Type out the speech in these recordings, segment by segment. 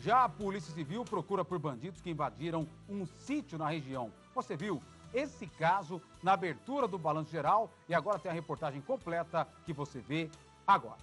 Já a Polícia Civil procura por bandidos que invadiram um sítio na região. Você viu esse caso na abertura do Balanço Geral e agora tem a reportagem completa que você vê agora.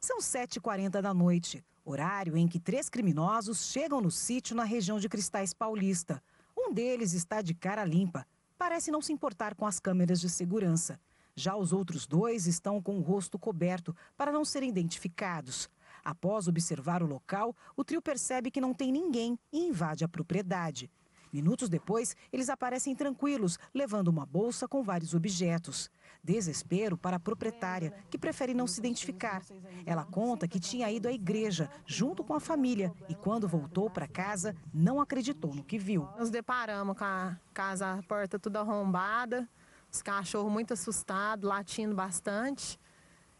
São 7h40 da noite, horário em que três criminosos chegam no sítio na região de Cristais Paulista. Um deles está de cara limpa, parece não se importar com as câmeras de segurança. Já os outros dois estão com o rosto coberto para não serem identificados. Após observar o local, o trio percebe que não tem ninguém e invade a propriedade. Minutos depois, eles aparecem tranquilos, levando uma bolsa com vários objetos. Desespero para a proprietária, que prefere não se identificar. Ela conta que tinha ido à igreja junto com a família e, quando voltou para casa, não acreditou no que viu. Nos deparamos com a casa, a porta toda arrombada, os cachorros muito assustados, latindo bastante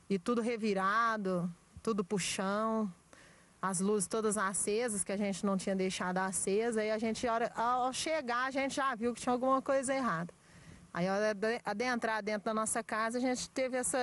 e tudo revirado, tudo pro chão, as luzes todas acesas, que a gente não tinha deixado acesa, e a gente, ao chegar, a gente já viu que tinha alguma coisa errada. Aí, ao adentrar dentro da nossa casa, a gente teve essa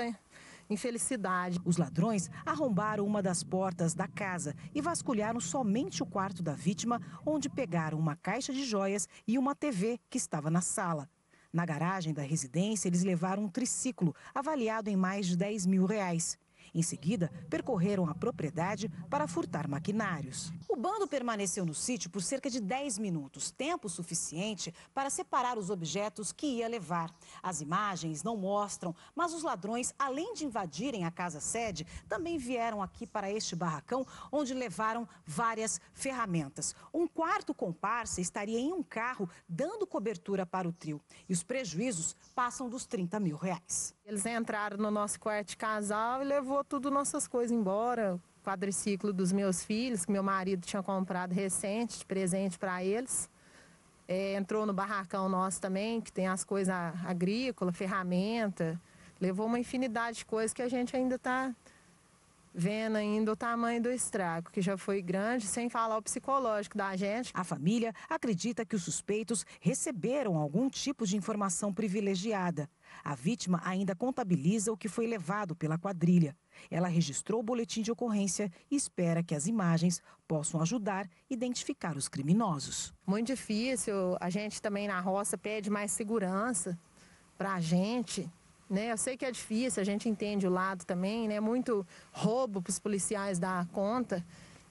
infelicidade. Os ladrões arrombaram uma das portas da casa e vasculharam somente o quarto da vítima, onde pegaram uma caixa de joias e uma TV que estava na sala. Na garagem da residência, eles levaram um triciclo avaliado em mais de 10 mil reais. Em seguida, percorreram a propriedade para furtar maquinários. O bando permaneceu no sítio por cerca de 10 minutos, tempo suficiente para separar os objetos que ia levar. As imagens não mostram, mas os ladrões, além de invadirem a casa sede, também vieram aqui para este barracão, onde levaram várias ferramentas. Um quarto comparsa estaria em um carro, dando cobertura para o trio. E os prejuízos passam dos 30 mil reais. Eles entraram no nosso quarto de casal e levou tudo nossas coisas embora. O quadriciclo dos meus filhos, que meu marido tinha comprado recente, de presente para eles. É, entrou no barracão nosso também, que tem as coisas agrícolas, ferramenta. Levou uma infinidade de coisas que a gente ainda está vendo ainda o tamanho do estrago, que já foi grande, sem falar o psicológico da gente. A família acredita que os suspeitos receberam algum tipo de informação privilegiada. A vítima ainda contabiliza o que foi levado pela quadrilha. Ela registrou o boletim de ocorrência e espera que as imagens possam ajudar a identificar os criminosos. Muito difícil. A gente também na roça pede mais segurança para a gente. Né? Eu sei que é difícil, a gente entende o lado também, né? Muito roubo para os policiais dar conta,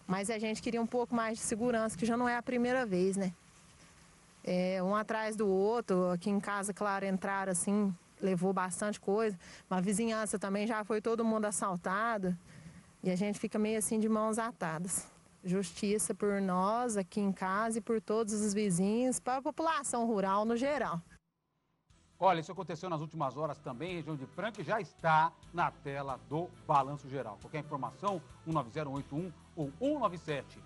mas a gente queria um pouco mais de segurança, que já não é a primeira vez, né? É, um atrás do outro, aqui em casa, claro, entrar assim, levou bastante coisa. Uma vizinhança também já foi todo mundo assaltado. E a gente fica meio assim de mãos atadas. Justiça por nós aqui em casa e por todos os vizinhos, para a população rural no geral. Olha, isso aconteceu nas últimas horas também, região de Franca, e já está na tela do Balanço Geral. Qualquer informação, 19081 ou 197